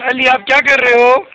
अली आप क्या कर रहे हो?